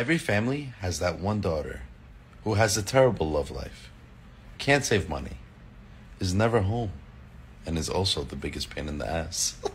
Every family has that one daughter who has a terrible love life, can't save money, is never home, and is also the biggest pain in the ass.